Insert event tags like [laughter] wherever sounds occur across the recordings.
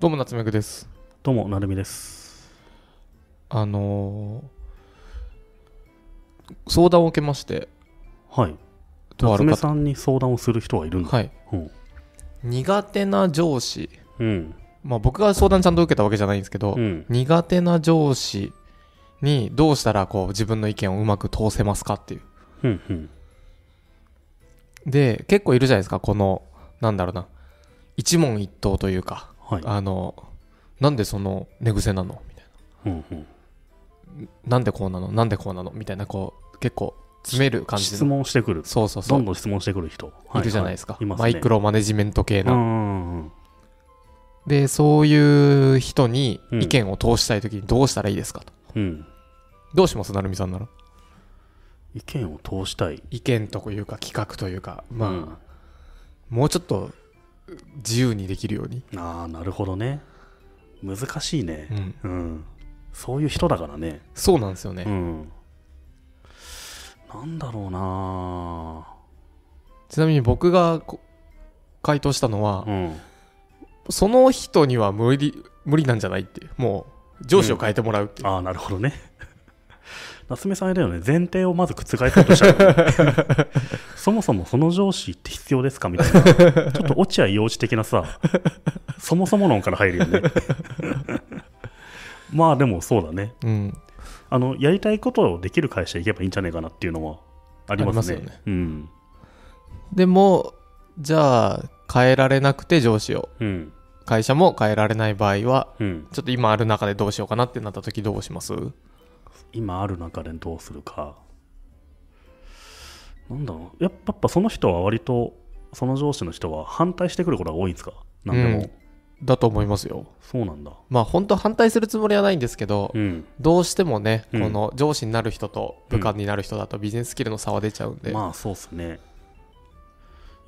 どうも夏目くですどうも、なるみです。あのー相談を受けましてはい。とある方夏目さんに相談をする人がいるんだ。はいうん。苦手な上司うん。まあ僕が相談ちゃんと受けたわけじゃないんですけど、うん。苦手な上司にどうしたらこう自分の意見をうまく通せますかっていううん。うん。で結構いるじゃないですかこのなんだろうな一問一答というかはい。あのなんでその寝癖なの？みたいうん。うん。ななんでこうなの？なんでこうなの？みたいなこう結構詰める感じ質の問してくる。そうそうそうどんどん質問してくる人。いるじゃないですか、ははますねマイクロマネジメント系な、うん。でそういう人にうん意見を通したい時にどうしたらいいですか？と、うん。どうします？成美さんなら意見を通したい。意見というか企画というかまあ、うんもうちょっと自由にできるように、ああ、なるほどね。難しいねう。ん、うん。そういう人だからね。そうなんですよね、うん。なんだろうなちなみに僕がこ回答したのは、うん。その人には無理無理なんじゃないってもう上司を変えてもらうっていう、ああ、なるほどね。夏目さんあれだよね、前提をまず覆そうとした [laughs] そもそもその上司って必要ですか？みたいな、ちょっと落合陽一的なさ、そもそも論から入るよね。[laughs] まあでもそうだね。うん、あの、やりたいことをできる会社行けばいいんじゃないかなっていうのはありますね。ねうん。でもじゃあ変えられなくて上司をうん。会社も変えられない場合はうん。ちょっと今ある中でどうしようかなってなった時どうします？今ある中でどうするか。なんだろう。やっぱやっぱその人は割と、その上司の人は反対してくることが多いんですか？なんでも。うんだと思いますよそうなんだ。まあ本当反対するつもりはないんですけど、うん。どうしてもね、うんこの上司になる人と部下になる人だとビジネススキルの差は出ちゃうんで、まあそうっすね。や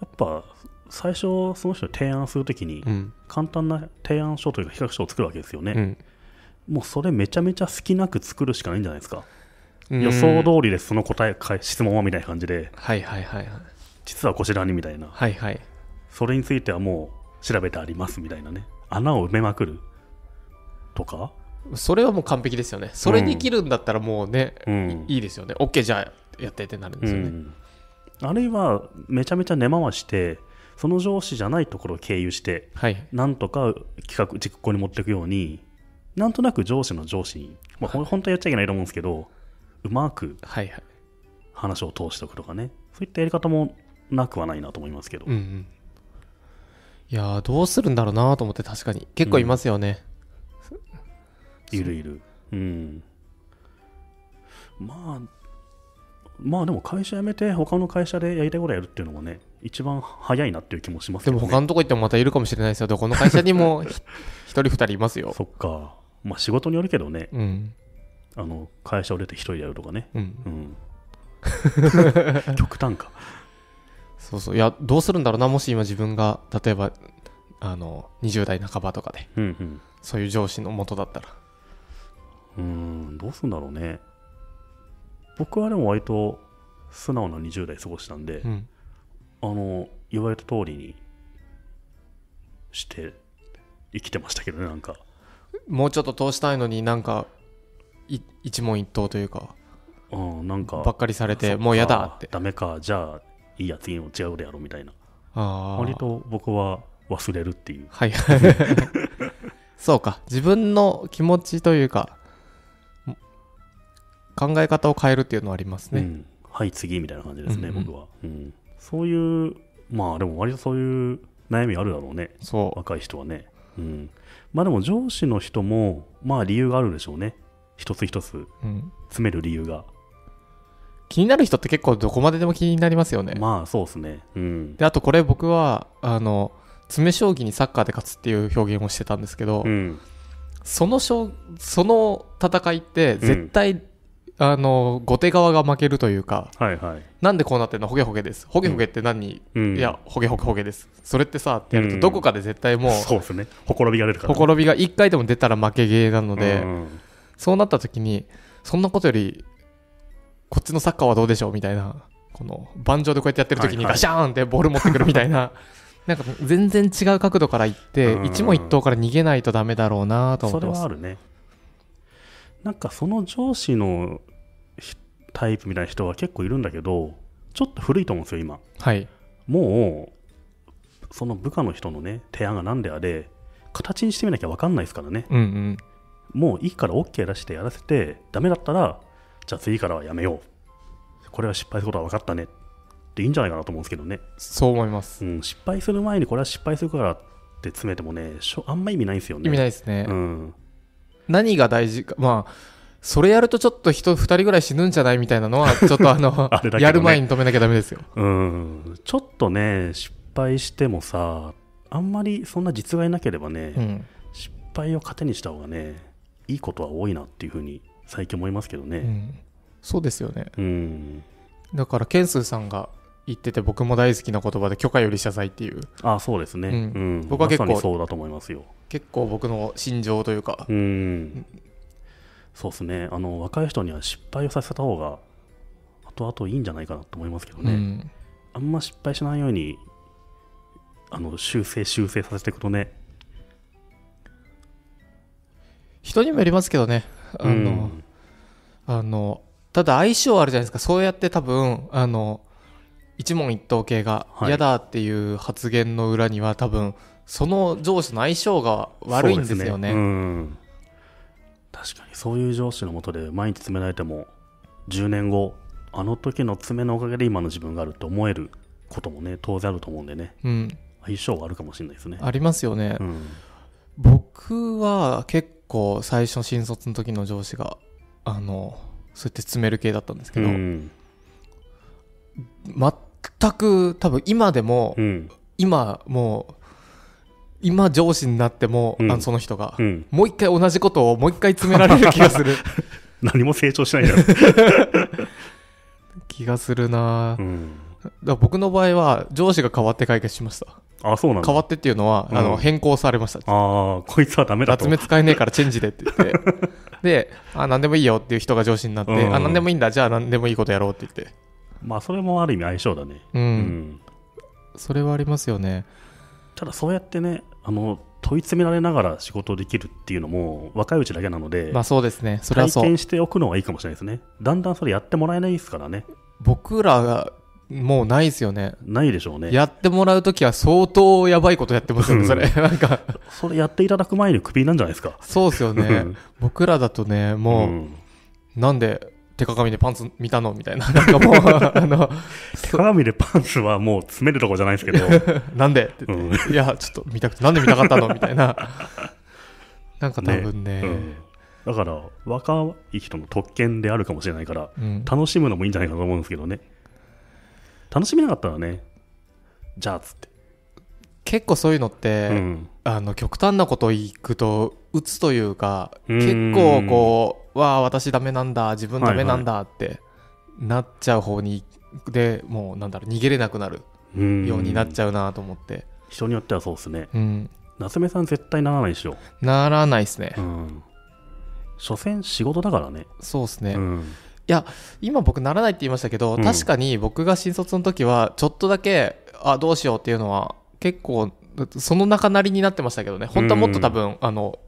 っぱ、最初、その人に提案するときに、うん簡単な提案書というか比較書を作るわけですよね。うんもうそれめちゃめちゃ好きなく作るしかないんじゃないですか。うん予想通りでその答え、か質問はみたいな感じで、はいはいはいはい実はこちらにみたいな。はいはいそれについてはもう調べてありますみたいなね。穴を埋めまくるとか。それはもう完璧ですよねそれできるんだったらもうね、うん。いいですよね OK じゃあやってってなるんですよね、うん、あるいはめちゃめちゃ根回してその上司じゃないところを経由してはいなんとか企画実行に持っていくようになんとなく上司の上司に、まあ、本当はやっちゃいけないと思うんですけどうまくはいはい。話を通しておくとかね。そういったやり方もなくはないなと思いますけど、うんうん。いやーどうするんだろうなと思って確かに。結構いますよね、いるいる。う。ん。まあまあでも会社辞めて他の会社でやりたいことやるっていうのもね一番早いなっていう気もしますけど、ね、でも他のとこ行ってもまたいるかもしれないですよ。どこの会社にもひ [laughs] 一人二人いますよ。そっかまあ仕事によるけどね。うん。あの会社を出て一人でやるとかね、うん。うん、[laughs] 極端か、そうそう。いやどうするんだろうなもし今自分が例えばあの20代半ばとかで。うんうん、そういう上司の元だったら。うーんどうするんだろうね。僕はでも割と素直な20代過ごしたんで、うん。あの言われた通りにして生きてましたけどねなんかもうちょっと通したいのになんかい一問一答というか。うんなんかばっかりされてもうやだって。ダメか。じゃあいいや次の違うでやろうみたいな。ああ割と僕は忘れるっていう。はい。[laughs] そうか。自分の気持ちというか考え方を変えるっていうのはありますね、うん、はい次みたいな感じですね、うんうん。僕は、うん、そういうまあでも割とそういう悩みあるだろうね。そ若い人はね、うん、まあでも上司の人もまあ理由があるでしょうね。一つ一つ。う、うん、詰める理由が。気になる人って結構どこまででも気になりますよね、まあそうですね。うん。であとこれ僕はあの詰将棋にサッカーで勝つっていう表現をしてたんですけど、うん。その将その戦いって絶対、あの後手側が負けるというかはいはい、なんでこうなってんの？ホゲホゲです。ホゲホゲって何、うん、いやホゲホゲホゲです。それってさってやるうん。とどこかで絶対もうそうですね。ほころびが出るから、ほころびが1回でも出たら負けゲーなので、うんそうなった時にそんなことよりこっちのサッカーはどうでしょうみたいなこの盤上でこうやってやってる時にはいはい。ガシャーンってボール持ってくるみたいな。[laughs] なんか全然違う角度から行って、うん一問一答から逃げないとダメだろうなと思そってます。れはあるね。なんかその上司のひタイプみたいな人は結構いるんだけどちょっと古いと思うんですよ今はい。もうその部下の人のね提案が何であれ形にしてみなきゃ分かんないですからねうんうん。もういいから OK 出してやらせてダメだったらじゃあ次からはやめようこれは失敗することは分かったねっていいんじゃないかなと思うんですけどね、そう思います。うん、失敗する前にこれは失敗するからって詰めてもねしょあんま意味ないんですよね意味ないですね。うん、何が大事か、まあ、それやるとちょっと人2人ぐらい死ぬんじゃないみたいなのは、ちょっとあの、[laughs] あね。やる前に止めなきゃダメですよ。うん、ちょっとね失敗してもさあんまりそんな実害なければね、うん。失敗を糧にした方がねいいことは多いなっていうふうに最近思いますけどね。うん。そうですよね。うん、だから、ケンスーさんが言ってて、僕も大好きな言葉で、許可より謝罪っていう、あそうですね、うん。うん。僕は結構まそうだと思いますよ。結構僕の心情というか、うんそうですねあの若い人には失敗をさせた方が後々いいんじゃないかなと思いますけどね、うん。あんま失敗しないようにあの修正修正させていくとね人にもよりますけどね。あの、うんあの、ただ相性あるじゃないですか。そうやって多分、あの、一問一答系がはい嫌だっていう発言の裏には多分、その上司の相性が悪いんですよね。そううん確かに。そういう上司のもとで毎日詰められても10年後あの時の詰めのおかげで今の自分があるって思えることもね当然あると思うんでね。うん。相性はあるかもしれないですね。ありますよね。うん。僕は結構最初新卒の時の上司が、あの、そうやって詰める系だったんですけど、うん。全く多分今でも、うん。今もう、今上司になっても、うん。あのその人が、うん。もう一回同じことをもう一回詰められる気がする。[laughs] 何も成長しないじゃん、[laughs] 気がするな、うん、ら僕の場合は上司が変わって解決しました。あそうな変わってっていうのは、あうん。の変更されました。ああこいつはダメだと。脱目使えねえからチェンジでって言って。[laughs] であ何でもいいよっていう人が上司になって、うん。あ何でもいいんだ。じゃあ何でもいいことやろうって言って。まあそれもある意味相性だね。うん、うん。それはありますよねただそうやってねあの問い詰められながら仕事をできるっていうのも若いうちだけなので、まあそうですね。それはそう。体験しておくのはいいかもしれないですね。だんだんそれやってもらえないですからね。僕らがもうないですよね。ないでしょうね。やってもらうときは相当やばいことやってますよねそれ。[laughs] なんか。それやっていただく前にクビなんじゃないですか。そうですよね。うん。僕らだとねもう、ん。なんで手鏡でパンツ見たの？みたいな。[laughs] なんかもう、あの、手鏡でパンツはもう詰めるとこじゃないですけど、[laughs] なんで？って。言って、いや、ちょっと見たくて、なんで見たかったの？みたいな。[laughs] なんか多分ね、うん。だから若い人の特権であるかもしれないからうん。楽しむのもいいんじゃないかと思うんですけどね。楽しめなかったらねじゃあっつって、結構そういうのって、うん。あの、極端なこと言くと、打つというか、うん。結構こう、わあ、私ダメなんだ、自分ダメなんだってなっちゃう方に、で、もうなんだろう、逃げれなくなるうん。ようになっちゃうなと思って。人によってはそうですね。うん。夏目さん絶対ならないでしょ、ならないですね。う。ん、所詮仕事だからね、そうですね。うん。今僕ならないって言いましたけど、うん。確かに僕が新卒の時はちょっとだけあどうしようっていうのは結構その中なりになってましたけどね。本当はもっと多分、あの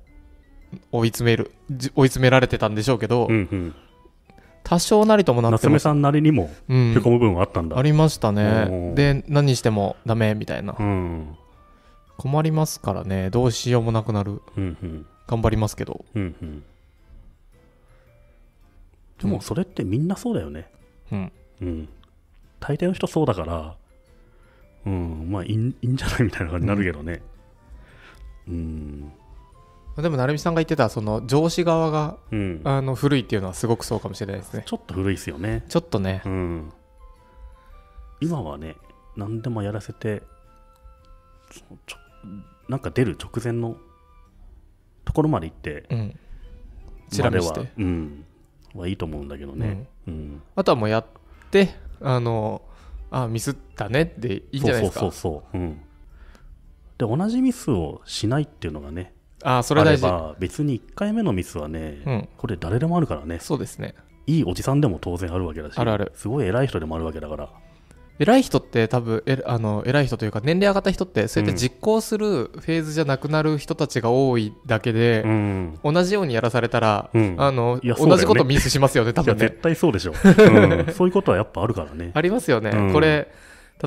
追い詰めるじ追い詰められてたんでしょうけど、うんうん、多少なりともなって夏目さんなりにもうん。へこむ部分はあったんだ、ありましたね。で何してもダメみたいな。うん。困りますからね。どうしようもなくなる。うんうん。頑張りますけど。うんうん。でもそれってみんなそうだよね。うん。うん。大抵の人そうだからうん。まあいいんいいんじゃないみたいな感じになるけどね。うんでも成美さんが言ってたその上司側がうん。あの古いっていうのはすごくそうかもしれないですね。ちょっと古いですよね。ちょっとね。うん。今はね何でもやらせてちょなんか出る直前のところまで行ってうん。は、うん、はいいと思うんだけどね、うん。あとはもうやって、あの、あ、ミスったねっていいんじゃないですか。そうそうそうそう、うん、で同じミスをしないっていうのがねあ、それ大事。あれば別に1回目のミスはね、うん。これ誰でもあるからねそうですね。いいおじさんでも当然あるわけだしあるあるすごい偉い人でもあるわけだから偉い人って多分えあの偉い人というか年齢上がった人ってそうやって実行するフェーズじゃなくなる人たちが多いだけでう、ん。同じようにやらされたら、うんあのね同じことミスしますよね多いや、分ね絶対そうでしょ。うん。そういうことはやっぱあるからね。[laughs] ありますよね、うんこれ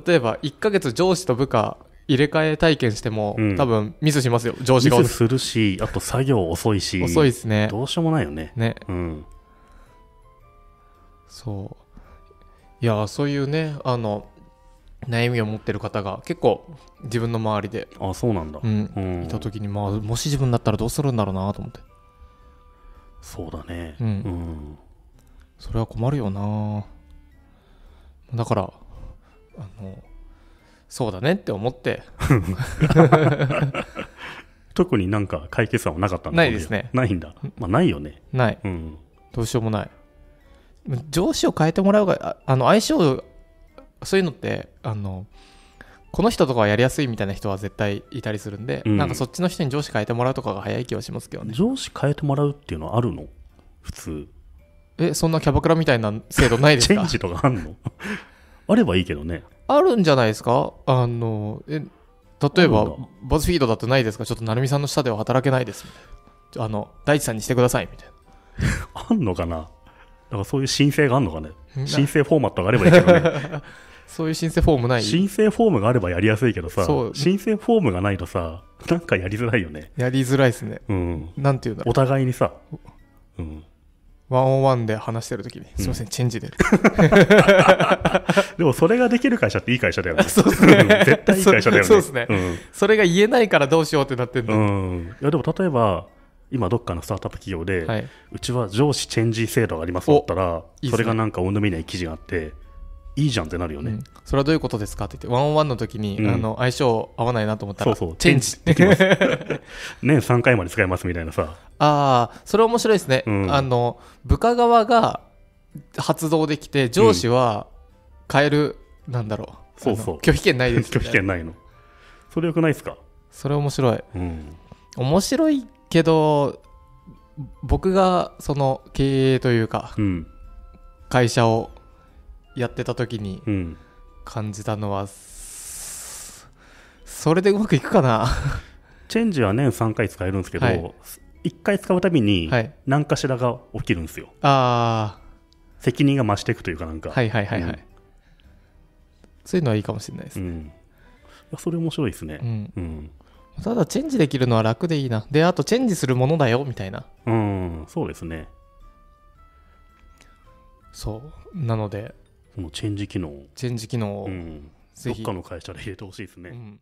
例えば1ヶ月上司と部下入れ替え体験しても、うん多分ミスしますよ上司ミがスするし、あと作業遅いし。遅いですねどうしようもないよね。ねうん。そういやそういうねあの悩みを持ってる方が結構自分の周りで、あ、そうなんだう。んうんいた時に、まあ、もし自分だったらどうするんだろうなと思ってそうだね。うんうん。それは困るよなだからあのそうだねって思って [laughs] 特になんか解決案はなかったんだないですね。ないんだ。まあ、ないよね。ないうん。どうしようもない上司を変えてもらうがああの相性そういうのってあのこの人とかはやりやすいみたいな人は絶対いたりするんで、うんなんかそっちの人に上司変えてもらうとかが早い気はしますけどね上司変えてもらうっていうのはあるの？普通。えそんなキャバクラみたいな制度ないですか？チェンジとかあんの？あればいいけどね。あるんじゃないですか？あのえ例えあばバズフィードだってないですか？ちょっと成美さんの下では働けないですみたいな。あの大地さんにしてくださいみたい [laughs] あんのかな？だからそういう申請があんのかね？な申請フォーマットがあればいいけどね。[laughs] そういう申請フォームない？申請フォームがあればやりやすいけどさ申請フォームがないとさ、なんかやりづらいよね。やりづらいですね。うん。なんていうんだろお互いにさ、うん。うワンオンワンで話してる時に、すいませんチェンジで。[laughs] でもそれができる会社っていい会社だよね。[laughs] そうっすね。ん。絶対いい会社だよね。そうそうっすね。うん。それが言えないからどうしようってなってんの、うん。いやでも例えば、今どっかのスタートアップ企業で、はい、うちは上司チェンジ制度がありますだったら、それがなんか温度見ない記事があって、いいじゃんってなるよね。うん。それはどういうことですかって言ってワンオンワンの時に、うん。あの相性合わないなと思ったら。そうそう。チェンジできます。[laughs] 年3回まで使えますみたいなさ。ああそれ面白いですね、うん。あの部下側が発動できて上司は変える、なんだろう。そうそう。拒否権ないです拒否権ないの。それよくないですか？それ面白い。うん。面白いけど僕がその経営というかうん。会社をやってた時にうん。感じたのはすそれでうまくいくかな？チェンジは年3回使えるんですけど、はい1回使うたびにはい何かしらが起きるんですよ。あ責任が増していくというかなんか。あはいはいはいはい、うんそういうのはいいかもしれないです、うん。いやそれ面白いですねう。ん、うん。ただチェンジできるのは楽でいいなであとチェンジするものだよみたいなうん、そうですね。そうなのでそのチェンジ機能、チェンジ機能をうん、どっかの会社で入れてほしいですね。うん